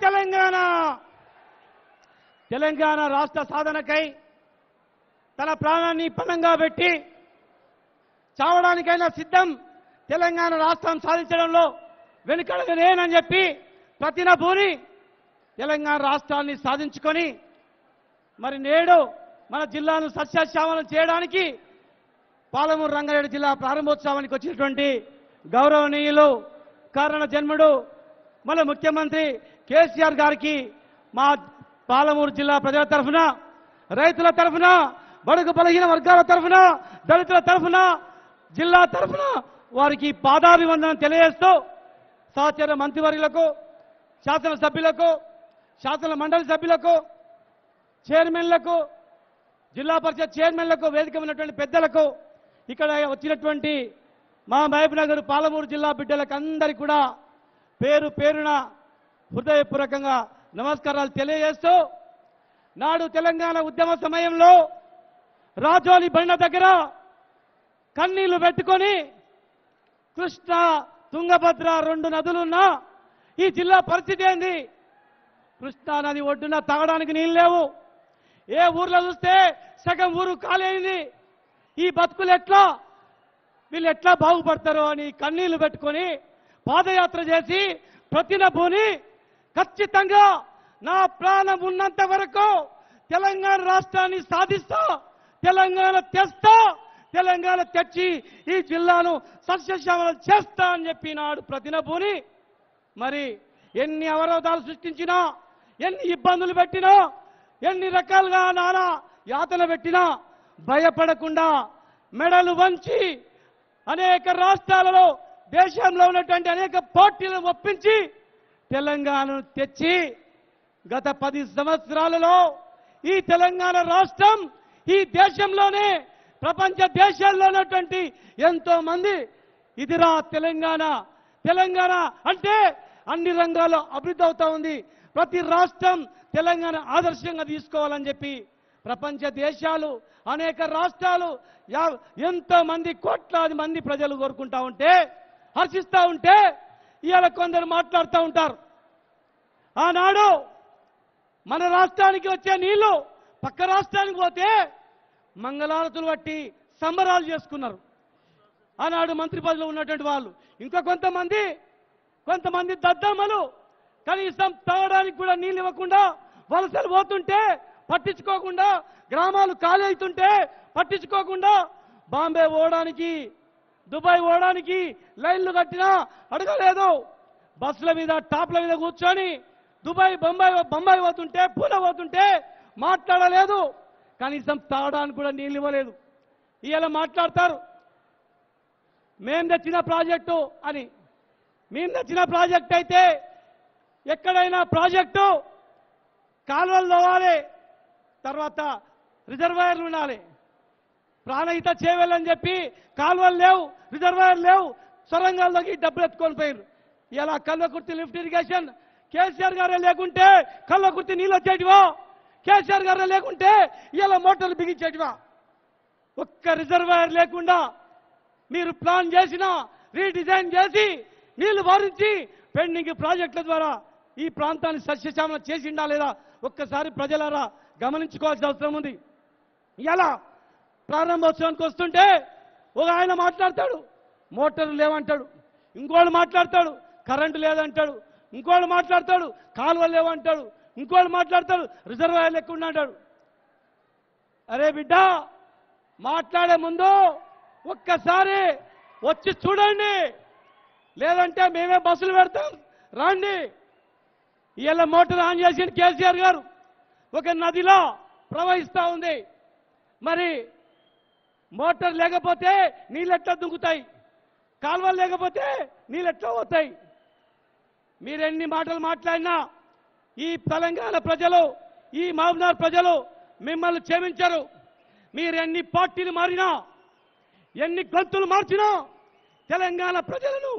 తెలంగాణ. తెలంగాణ రాష్ట్ర సాధనకై తన ప్రాణాన్ని పణంగా పెట్టి చావడానికైనా సిద్ధం తెలంగాణ రాష్ట్రం సాధించడంలో వెనుకడగనేనని చెప్పి ప్రతిన భూని తెలంగాణ రాష్ట్రాన్ని సాధించుకొని మరి నేడు మన జిల్లాను సస్యశ్యామలం చేయడానికి పాలమూరు రంగారెడ్డి జిల్లా ప్రారంభోత్సవానికి వచ్చినటువంటి గౌరవనీయులు కారణ జన్ముడు మన ముఖ్యమంత్రి కేసీఆర్ గారికి మా పాలమూరు జిల్లా ప్రజల తరఫున రైతుల తరఫున బడుగు బలహీన వర్గాల తరఫున దళితుల తరఫున జిల్లా తరఫున వారికి పాదాభివందనం తెలియజేస్తూ సహచర మంత్రివర్యులకు శాసనసభ్యులకు శాసన మండలి సభ్యులకు చైర్మన్లకు జిల్లా పరిషత్ చైర్మన్లకు వేదిక ఉన్నటువంటి పెద్దలకు ఇక్కడ వచ్చినటువంటి మా మహబూబ్ నగర్ పాలమూరు జిల్లా బిడ్డలకు అందరికీ కూడా పేరు పేరున హృదయపూర్వకంగా నమస్కారాలు తెలియజేస్తూ నాడు తెలంగాణ ఉద్యమ సమయంలో రాజోలి బండ దగ్గర కన్నీళ్ళు పెట్టుకొని కృష్ణ తుంగభద్ర రెండు నదులున్నా ఈ జిల్లా పరిస్థితి ఏంది? కృష్ణా నది ఒడ్డున తాగడానికి నీళ్ళు లేవు. ఏ ఊర్లో చూస్తే సగం ఊరు కాలేనిది ఈ బతుకులు ఎట్లా? వీళ్ళు ఎట్లా బాగుపడతారో అని కన్నీళ్ళు పెట్టుకొని పాదయాత్ర చేసి ప్రతిన భూని ఖచ్చితంగా నా ప్రాణం ఉన్నంత వరకు తెలంగాణ రాష్ట్రాన్ని సాధిస్తా తెలంగాణ తెస్తా తెలంగాణ తెచ్చి ఈ జిల్లాను సస్యశ్యామలం చేస్తా అని చెప్పి నాడు ప్రతినభూని. మరి ఎన్ని అవరోధాలు సృష్టించినా ఎన్ని ఇబ్బందులు పెట్టినా ఎన్ని రకాలుగా నానా యాతన పెట్టినా భయపడకుండా మెడలు వంచి అనేక రాష్ట్రాలలో దేశంలో ఉన్నటువంటి అనేక పోటీలను ఒప్పించి తెలంగాణను తెచ్చి గత పది సంవత్సరాలలో ఈ తెలంగాణ రాష్ట్రం ఈ దేశంలోనే ప్రపంచ దేశాల్లో ఉన్నటువంటి ఎంతో మంది ఇదిరా తెలంగాణ తెలంగాణ అంటే అన్ని రంగాల్లో అభివృద్ధి అవుతా ఉంది. ప్రతి రాష్ట్రం తెలంగాణ ఆదర్శంగా తీసుకోవాలని చెప్పి ప్రపంచ దేశాలు అనేక రాష్ట్రాలు యా- ఎంతో మంది కోట్లాది మంది ప్రజలు కోరుకుంటా ఉంటే హర్షిస్తూ ఉంటే ఇవాళ కొందరు మాట్లాడుతూ ఉంటారు. ఆనాడు మన రాష్ట్రానికి వచ్చే నీళ్ళు పక్క రాష్ట్రానికి పోతే మంగళారతులు బట్టి సంబరాలు చేసుకున్నారు. ఆనాడు మంత్రి పదవిలో ఉన్నటువంటి వాళ్ళు. ఇంకా కొంతమంది కొంతమంది దద్దమ్మలు కనీసం తాగడానికి కూడా నీళ్ళు ఇవ్వకుండా వలసలు పోతుంటే పట్టించుకోకుండా గ్రామాలు ఖాళీ అవుతుంటే పట్టించుకోకుండా బాంబే పోవడానికి దుబాయ్ పోవడానికి లైన్లు కట్టినా అడగలేదు. బస్సుల మీద టాప్ల మీద కూర్చొని దుబాయ్ బొంబాయి బొంబాయి పోతుంటే పూల పోతుంటే మాట్లాడలేదు. కనీసం తాగడానికి కూడా నీళ్ళు ఇవ్వలేదు. ఇవాళ మాట్లాడతారు. మేము తెచ్చిన ప్రాజెక్టు అని. మేము తెచ్చిన ప్రాజెక్ట్ అయితే ఎక్కడైనా ప్రాజెక్టు కాలువలు తవ్వాలి. తర్వాత రిజర్వాయర్లు ఉండాలి. ప్రాణహిత చేయాలని చెప్పి కాలువలు లేవు రిజర్వాయర్ లేవు. సొరంగాల్లోకి డబ్బులు ఎత్తుకొని పోయారు ఇలా కల్వకుర్తి లిఫ్ట్ ఇరిగేషన్ కేసీఆర్ గారే లేకుంటే కల్లకుర్తి నీళ్ళు వచ్చేటివా? కేసీఆర్ గారే లేకుంటే ఇలా మోటార్లు బిగించేటివా? ఒక్క రిజర్వాయర్ లేకుండా మీరు ప్లాన్ చేసిన రీడిజైన్ చేసి నీళ్ళు వారించి పెండింగ్ ప్రాజెక్టుల ద్వారా ఈ ప్రాంతాన్ని సస్యశ్యామలం చేసిండా లేదా? ఒక్కసారి ప్రజలారా గమనించుకోవాల్సిన అవసరం ఉంది. ఎలా? ప్రారంభోత్సవానికి వస్తుంటే ఒక ఆయన మాట్లాడతాడు మోటార్లు లేవంటాడు ఇంకోళ్ళు మాట్లాడతాడు కరెంటు లేదంటాడు ఇంకోళ్ళు మాట్లాడతాడు కాలువలు లేవంటాడు ఇంకోళ్ళు మాట్లాడతాడు రిజర్వాయర్ లెక్క అంటాడు. అరే బిడ్డ మాట్లాడే ముందు ఒక్కసారి వచ్చి చూడండి. లేదంటే మేమే బస్సులు పెడతాం. రండి. ఇలా మోటార్ ఆన్ చేసిన కేసీఆర్ గారు. ఒక నదిలో ప్రవహిస్తూ ఉంది. మరి మోటార్ లేకపోతే నీళ్ళు ఎట్లా దుంకుతాయి? కాలువలు లేకపోతే నీళ్ళు ఎట్లా పోతాయి? మీరు ఎన్ని మాటలు మాట్లాడినా ఈ తెలంగాణ ప్రజలు ఈ మహబూబ్నగర్ ప్రజలు మిమ్మల్ని క్షమించరు. మీరు ఎన్ని పార్టీలు మారినా ఎన్ని గొంతులు మార్చినా తెలంగాణ ప్రజలను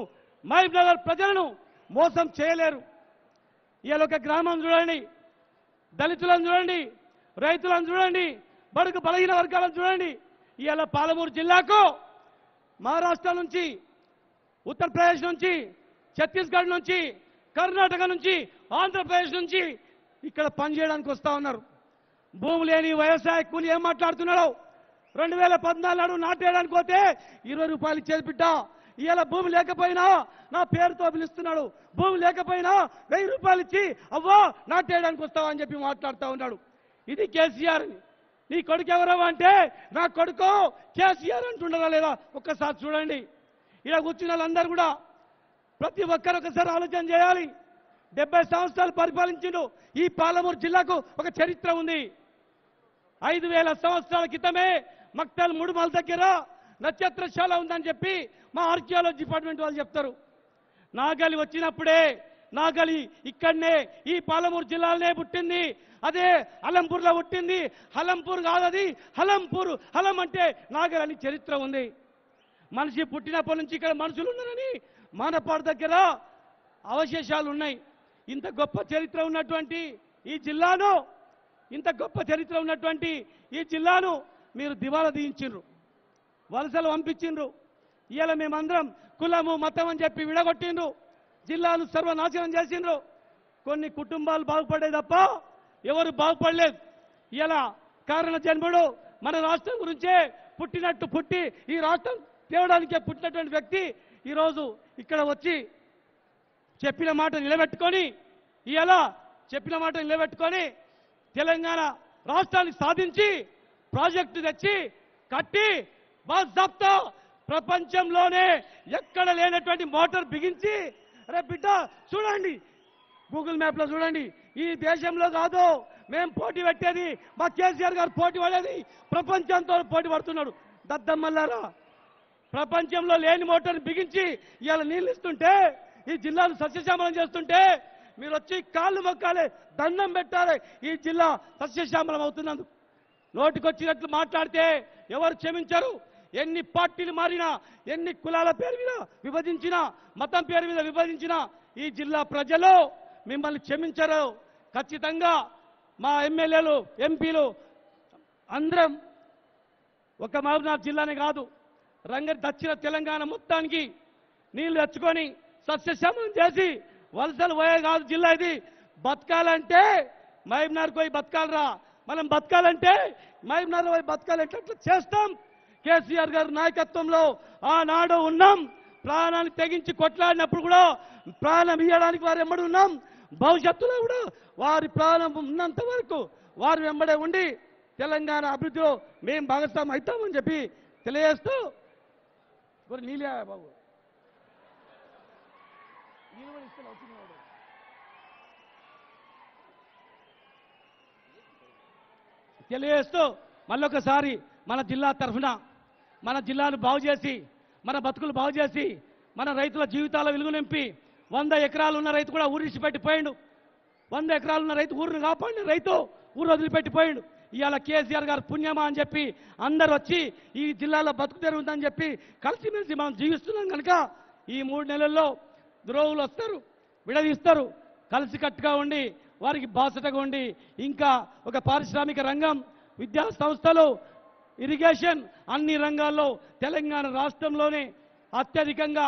మహబూబ్నగర్ ప్రజలను మోసం చేయలేరు. ఇవాళ ఒక గ్రామం చూడండి దళితులను చూడండి రైతులను చూడండి బడుగు బలహీన వర్గాలను చూడండి. ఇవాళ పాలమూరు జిల్లాకు మహారాష్ట్ర నుంచి ఉత్తరప్రదేశ్ నుంచి ఛత్తీస్గఢ్ నుంచి కర్ణాటక నుంచి ఆంధ్రప్రదేశ్ నుంచి ఇక్కడ పనిచేయడానికి వస్తా ఉన్నారు. భూమి లేని వ్యవసాయ కూలి ఏం మాట్లాడుతున్నాడు? రెండు వేల పద్నాలుగు నాడు నాటేయడానికి పోతే ఇరవై రూపాయలు ఇచ్చేది బిడ్డ. ఇవాళ భూమి లేకపోయినా నా పేరుతో పిలుస్తున్నాడు. భూమి లేకపోయినా వెయ్యి రూపాయలు ఇచ్చి అవ్వా నాటేయడానికి వస్తావా? అని చెప్పి మాట్లాడుతూ ఉన్నాడు. ఇది కేసీఆర్ నీ కొడుకు ఎవరో అంటే నా కొడుకు కేసీఆర్ అంటుండరా లేదా? ఒక్కసారి చూడండి. ఇలా కూర్చున్న వాళ్ళందరూ కూడా ప్రతి ఒక్కరు ఒకసారి ఆలోచన చేయాలి. డెబ్బై సంవత్సరాలు పరిపాలించిండు ఈ పాలమూరు జిల్లాకు ఒక చరిత్ర ఉంది. ఐదు వేల సంవత్సరాల క్రితమే మక్తల్ ముడుమల దగ్గర నక్షత్రశాల ఉందని చెప్పి మా ఆర్కియాలజీ డిపార్ట్మెంట్ వాళ్ళు చెప్తారు. నాగలి వచ్చినప్పుడే నాగలి ఇక్కడనే ఈ పాలమూరు జిల్లాలోనే పుట్టింది. అదే అలంపూర్లో పుట్టింది. హలంపూర్ కాదది హలంపూర్. హలం అంటే నాగలి అని చరిత్ర ఉంది. మనిషి పుట్టినప్పటి నుంచి ఇక్కడ మనుషులు ఉన్నారని మానపాడు దగ్గర అవశేషాలు ఉన్నాయి. ఇంత గొప్ప చరిత్ర ఉన్నటువంటి ఈ జిల్లాను ఇంత గొప్ప చరిత్ర ఉన్నటువంటి ఈ జిల్లాను మీరు దివాలా తీయించిండ్రు. వలసలు పంపించిండ్రు. ఇవాళ మేమందరం కులము మతం అని చెప్పి విడగొట్టిండ్రు. జిల్లాను సర్వనాశనం చేసిండ్రు. కొన్ని కుటుంబాలు బాగుపడే తప్ప ఎవరు బాగుపడలేదు. ఇలా కారణ జన్ముడు మన రాష్ట్రం గురించే పుట్టినట్టు పుట్టి ఈ రాష్ట్రం తేవడానికే పుట్టినటువంటి వ్యక్తి ఈరోజు ఇక్కడ వచ్చి చెప్పిన మాట నిలబెట్టుకొని ఇలా చెప్పిన మాట నిలబెట్టుకొని తెలంగాణ రాష్ట్రాన్ని సాధించి ప్రాజెక్టు తెచ్చి కట్టి బాజాబ్తా ప్రపంచంలోనే ఎక్కడ లేనటువంటి మోటార్ బిగించి అరే బిడ్డ చూడండి గూగుల్ మ్యాప్లో చూడండి ఈ దేశంలో కాదు మేము పోటీ పెట్టేది మా కేసీఆర్ గారు పోటీ పడేది ప్రపంచంతో పోటీ పడుతున్నాడు. దద్దమ్మల్లారా ప్రపంచంలో లేని మోటార్ని బిగించి ఇవాళ నీళ్ళు ఇస్తుంటే ఈ జిల్లాను సస్యశ్యామలం చేస్తుంటే మీరు వచ్చి కాళ్ళు మొక్కాలి దండం పెట్టాలి ఈ జిల్లా సస్యశ్యామలం అవుతున్నందుకు. నోటికొచ్చినట్లు మాట్లాడితే ఎవరు క్షమించరు? ఎన్ని పార్టీలు మారినా ఎన్ని కులాల పేరు మీద విభజించినా మతం పేరు మీద విభజించినా ఈ జిల్లా ప్రజలు మిమ్మల్ని క్షమించరు. ఖచ్చితంగా మా ఎమ్మెల్యేలు ఎంపీలు అందరం ఒక మహబూబ్నాథ్ జిల్లానే కాదు. రంగ దక్షిణ తెలంగాణ మొత్తానికి నీళ్ళు తెచ్చుకొని సస్యశ్యామలం చేసి వలసలు పోయే కాదు జిల్లా ఇది. బతకాలంటే మహబూబ్నగర్ పోయి బతకాలరా. మనం బతకాలంటే మహబూబ్నగర్ పోయి బతకాలంటే అట్లా చేస్తాం? కేసీఆర్ గారి నాయకత్వంలో ఆనాడు ఉన్నాం. ప్రాణాన్ని తెగించి కొట్లాడినప్పుడు కూడా ప్రాణం ఇవ్వడానికి వారు ఎమ్మడి ఉన్నాం. భవిష్యత్తులో కూడా వారి ప్రాణం ఉన్నంత వరకు వారు వెంబడే ఉండి తెలంగాణ అభివృద్ధిలో మేము భాగస్వామి అవుతామని చెప్పి తెలియజేస్తూ మరి నీళ్ళే బాబు. నీళ్ళు కూడా ఇస్తాను వచ్చినవాడు తెలియజేస్తూ మళ్ళొకసారి మన జిల్లా తరఫున మన జిల్లాను బాగు చేసి మన బతుకులు బాగు చేసి మన రైతుల జీవితాల వెలుగు నింపి వంద ఎకరాలు ఉన్న రైతు కూడా ఊరు పెట్టిపోయాడు వంద ఎకరాలు ఉన్న రైతు ఊరిని కాపాడిన రైతు ఊరు వదిలిపెట్టిపోయాడు. ఇవాళ కేసీఆర్ గారు పుణ్యమా అని చెప్పి అందరు వచ్చి ఈ జిల్లాలో బతుకు తెరుగుతుందని చెప్పి కలిసిమెలిసి మనం జీవిస్తున్నాం కనుక ఈ మూడు నెలల్లో ద్రోవులు వస్తారు విడదీస్తారు కలిసికట్టుగా ఉండి వారికి బాసటగా ఉండి ఇంకా ఒక పారిశ్రామిక రంగం విద్యా సంస్థలు ఇరిగేషన్ అన్ని రంగాల్లో తెలంగాణ రాష్ట్రంలోనే అత్యధికంగా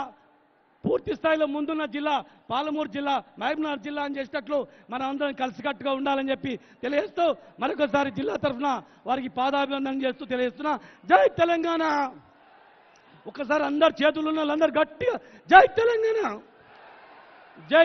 పూర్తి స్థాయిలో ముందున్న జిల్లా పాలమూరు జిల్లా మహబూబ్నగర్ జిల్లా అని చేసినట్లు మనం అందరం కలిసికట్టుగా ఉండాలని చెప్పి తెలియజేస్తూ మరొకసారి జిల్లా తరఫున వారికి పాదాభివందనం చేస్తూ తెలియజేస్తున్నా. జై తెలంగాణ! ఒకసారి అందరు చేతులు ఉన్న వాళ్ళందరూ గట్టిగా జై తెలంగాణ! జై